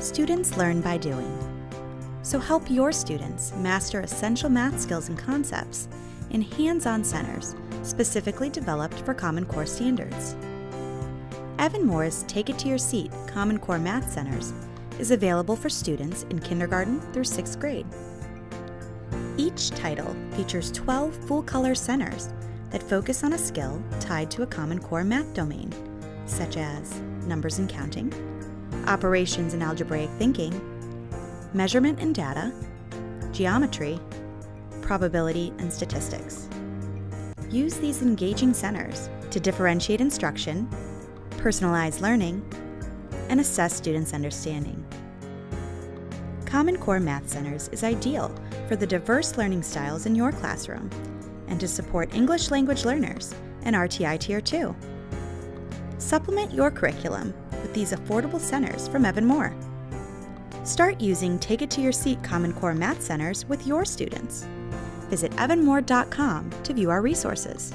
Students learn by doing. So help your students master essential math skills and concepts in hands-on centers specifically developed for Common Core standards. Evan-Moor's Take It to Your Seat Common Core Math Centers is available for students in kindergarten through 6th grade. Each title features 12 full-color centers that focus on a skill tied to a Common Core math domain, such as numbers and counting, operations and algebraic thinking, measurement and data, geometry, probability and statistics. Use these engaging centers to differentiate instruction, personalize learning, and assess students' understanding. Common Core Math Centers is ideal for the diverse learning styles in your classroom and to support English language learners and RTI Tier 2. Supplement your curriculum with these affordable centers from Evan-Moor. Start using Take It to Your Seat Common Core Math Centers with your students. Visit evan-moor.com to view our resources.